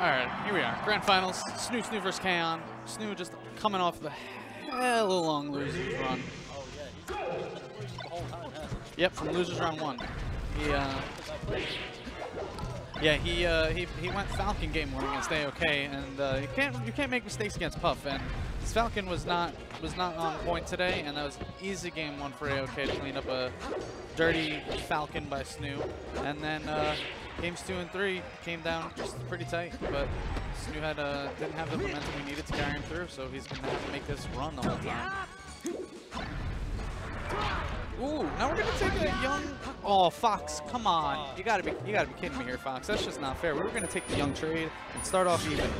Alright, here we are. Grand Finals. Snoo Snoo versus Kaeon. Snoo just coming off the hella long losers run. Oh yeah? Yep, from losers round one. He, uh, yeah, he, uh, he, he went Falcon game one against AOK, and uh, you can't you can't make mistakes against Puff. And this Falcon was not was not on point today, and that was easy game one for AOK to clean up a dirty Falcon by Snoo. And then uh, games two and three came down just pretty tight, but Snoo had uh, didn't have the momentum we needed to carry him through, so he's gonna have to make this run the whole time. Ooh, now we're gonna take a young. Oh, Fox, come on! You gotta be, you gotta be kidding me here, Fox. That's just not fair. We were gonna take the young trade and start off even.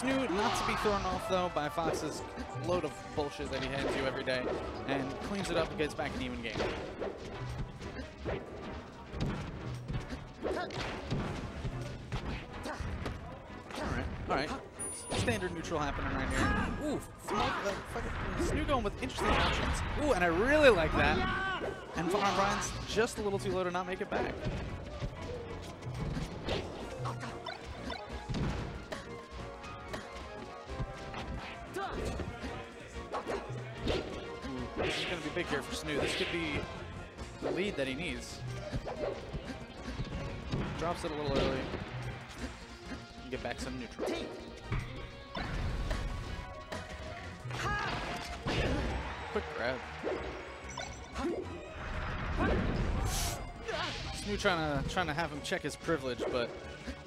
Snoot not to be thrown off though by Fox's load of bullshit that he hands you every day, and cleans it up and gets back an even game. All right, all right. Standard neutral happening right here. Ooh, uh, Snoot going with interesting options. Ooh, and I really like that. And Farm Brian's just a little too low to not make it back. Going to be big here for Snoot. This could be the lead that he needs. Drops it a little early. Get back some neutral. Quick grab. Snoot trying to trying to have him check his privilege, but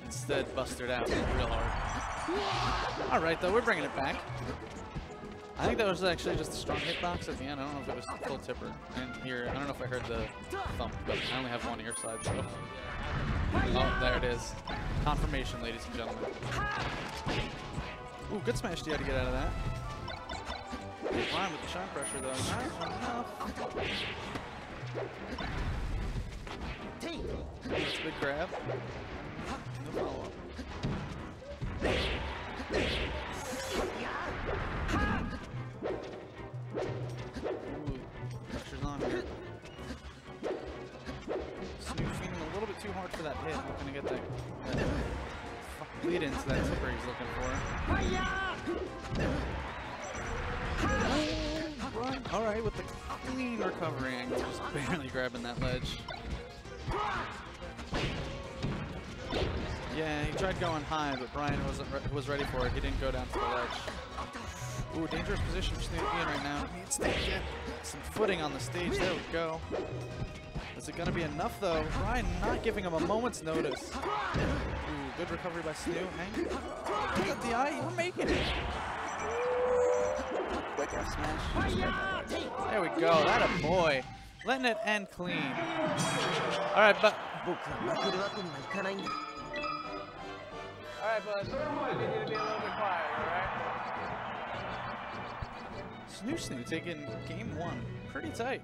instead busted out real hard. All right, though, we're bringing it back. I think that was actually just a strong hitbox at the end. I don't know if it was full tipper. And here, I don't know if I heard the thump, but I only have one ear side, so. Oh, there it is. Confirmation, ladies and gentlemen. Ooh, good smash DI to get out of that. Fine with the shine pressure, though. Not enough. That's a big grab. No follow-up. All right, with the clean recovery angle, just barely grabbing that ledge. Yeah, he tried going high, but Brian wasn't re was ready for it. He didn't go down to the ledge. Ooh, dangerous position for Snoot being right now. Some footing on the stage. There we go. Is it going to be enough, though? Ryan not giving him a moment's notice. Ooh, good recovery by Snoo. Hang the eye. You're making it. Quick F smash. There we go. That a boy. Letting it end clean. All right, but... All right, bud. You need to be a little bit quiet, all right? Snoo Snoo taking game one. Pretty tight.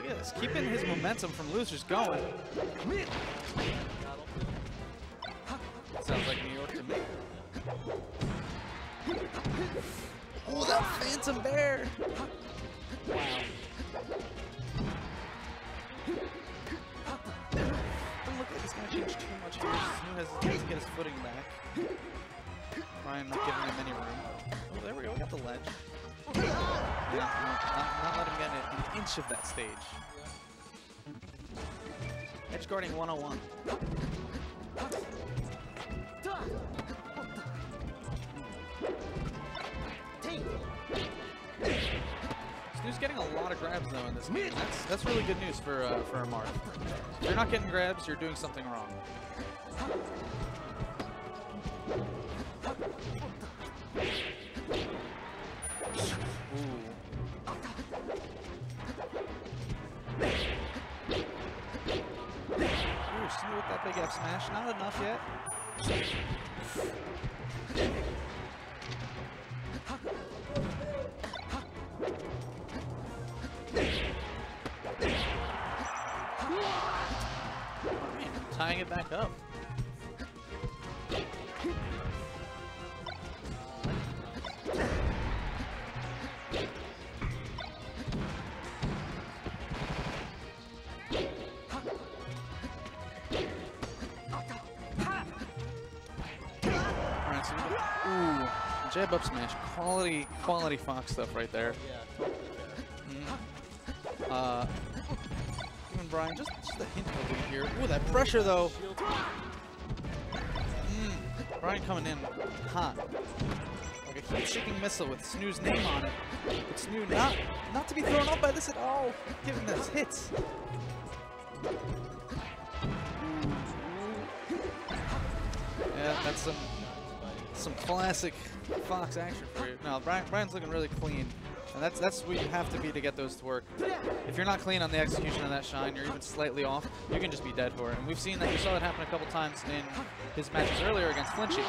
Look at this, keeping his momentum from losers going. Sounds like New York to me. Oh, that Phantom Bear! Wow. Look like he's gonna change too much here. Has has to get his footing back. Ryan not giving him any room. Oh, there we go. We got the ledge. Yeah, not, not, not let him get an inch of that stage. Edge guarding 101. Snoo's getting a lot of grabs though in this game. That's that's really good news for uh, for Amar. If you're not getting grabs, you're doing something wrong. Snoo with that big F smash. Not enough yet. Tying it back up. Jab up smash. Quality, quality Fox stuff right there. Yeah. Mhm. Uh, even Brian, just, just a hint of lead here. Ooh, that pressure though. Mm. Brian coming in hot. Like a heat-seeking missile with Snoo's name on it. But Snoo not, not to be thrown off by this at all. Giving those hits. Yeah, that's some some classic Fox action for you. No, Brian, Brian's looking really clean. And that's that's where you have to be to get those to work. If you're not clean on the execution of that shine, you're even slightly off, you can just be dead for it. And we've seen that. You saw that happen a couple times in his matches earlier against Flinchy.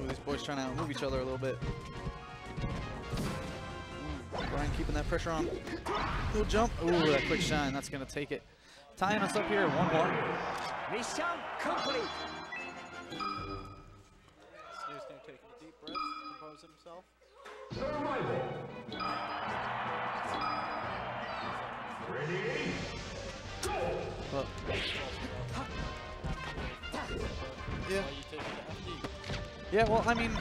Ooh, these boys trying to outmove each other a little bit. Ooh, Brian keeping that pressure on. Little jump. Ooh, that quick shine. That's going to take it. Tying us up here 1-1. Mission complete. Snooze gonna take a deep breath, compose himself. But, yeah. You take it to FD. Yeah, well, I mean,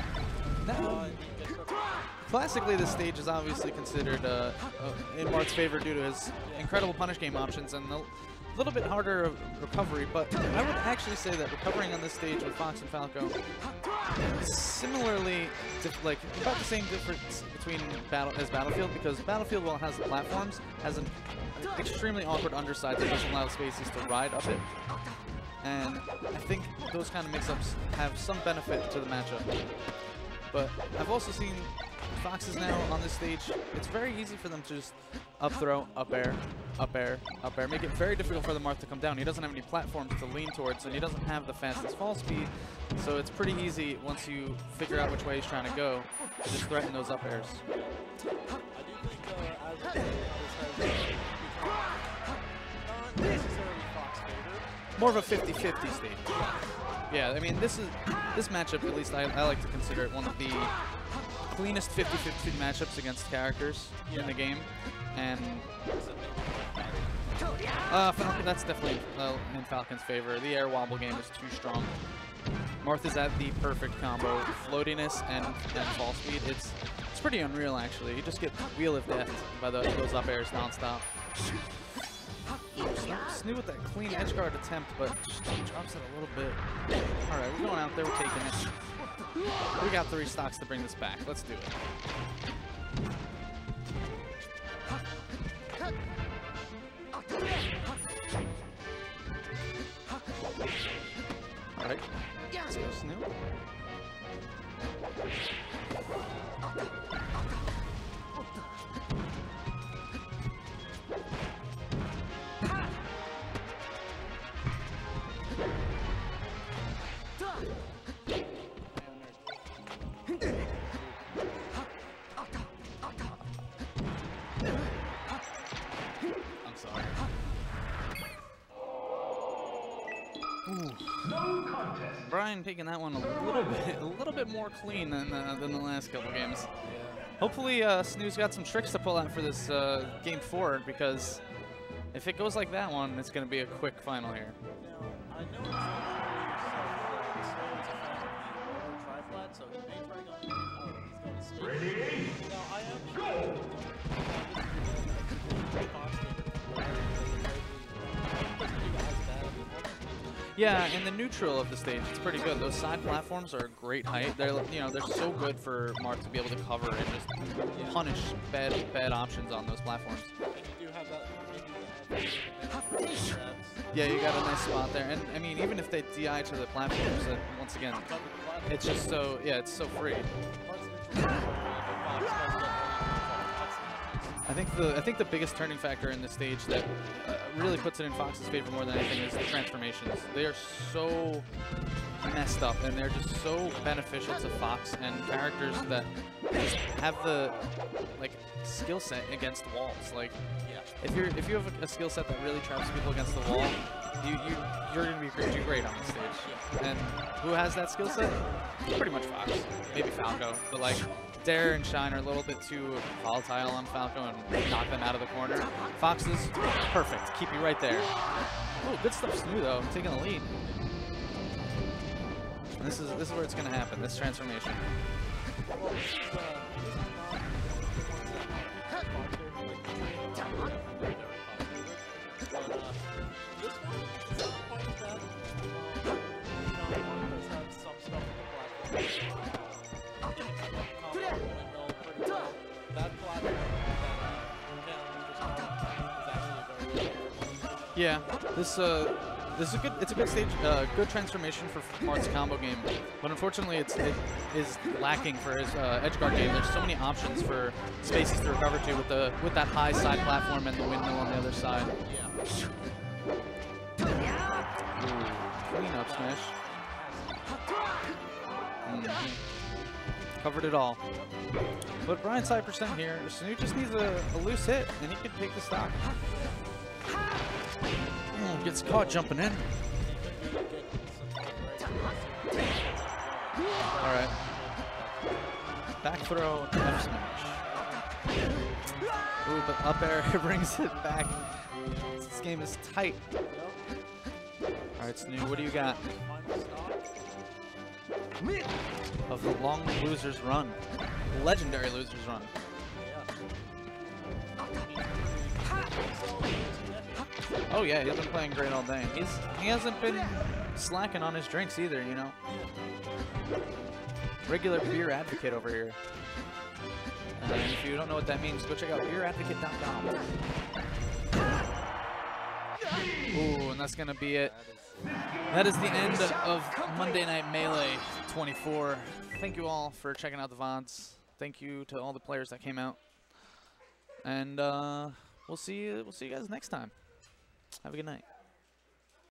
now, classically this stage is obviously considered uh, uh, in Marth's favor due to his incredible punish game options and a little bit harder recovery, but I would actually say that recovering on this stage with Fox and Falco is similarly, like, about the same difference between battle as Battlefield, because Battlefield, while it has platforms, has an extremely awkward underside that doesn't allow spaces to ride up it. And I think those kind of mix-ups have some benefit to the matchup. But I've also seen Foxes now on this stage, it's very easy for them to just up throw, up air, up air, up air. Make it very difficult for the Marth to come down. He doesn't have any platforms to lean towards, and he doesn't have the fastest fall speed. So it's pretty easy once you figure out which way he's trying to go to just threaten those up airs. Fox. More of a 50-50 stage. Yeah, I mean, this is this matchup, at least I, I like to consider it one of the cleanest 50-50 matchups against characters in the game. And uh, Falcon, that's definitely uh, in Falcon's favor. The air wobble game is too strong. Martha's at the perfect combo, floatiness and, and fall speed. It's it's pretty unreal actually. You just get wheel of death by the, those up airs nonstop. Snoo with that clean edge guard attempt, but just drops it a little bit. All right, we're going out there, we're taking it. We got three stocks to bring this back. Let's do it. All right, let's go, Snoo. Brian taking that one a little bit, a little bit more clean than uh, than the last couple games. Hopefully, uh, Snoo's got some tricks to pull out for this uh, game four because if it goes like that one, it's going to be a quick final here. Now, Yeah, and the neutral of the stage, it's pretty good. Those side platforms are a great height. They're you know they're so good for Marth to be able to cover and just punish bad bad options on those platforms. Yeah, you got a nice spot there. And I mean, even if they DI to the platforms, uh, once again, it's just so yeah, it's so free. I think the I think the biggest turning factor in this stage that uh, really puts it in Fox's favor more than anything is the transformations. They are so messed up and they're just so beneficial to Fox and characters that have the like skill set against walls. Like Yeah. if you're if you have a, a skill set that really traps people against the wall, you you you're gonna be great, do great on the stage. And who has that skill set? Pretty much Fox, maybe Falco, but like. Dair and Shine are a little bit too volatile on Falco and knock them out of the corner. Fox is perfect. Keep you right there. Oh, good stuff, Snoo though, taking the lead. And this is this is where it's gonna happen. This transformation. Yeah, this uh, this is a good. It's a good stage, uh, good transformation for Marth's combo game, but unfortunately, it's it is lacking for his uh, edge guard game. There's so many options for spaces to recover to with the with that high side platform and the windmill on the other side. Yeah. Clean up smash. Mhm. Covered it all. But Brian side percent here. Snoot just needs a, a loose hit, and he can take the stock. Mm, gets caught jumping in. All right. Back throw, F smash. Ooh, but up air brings it back. This game is tight. All right, Snoo, what do you got of the long losers run? Legendary losers run. Oh yeah, he's been playing great all day. He's he hasn't been slacking on his drinks either, you know. Regular beer advocate over here. Uh, if you don't know what that means, go check out beeradvocate.com. Ooh, and that's gonna be it. That is the end of Monday Night Melee 24. Thank you all for checking out the VODs. Thank you to all the players that came out. And uh, we'll see you we'll see you guys next time. Have a good night.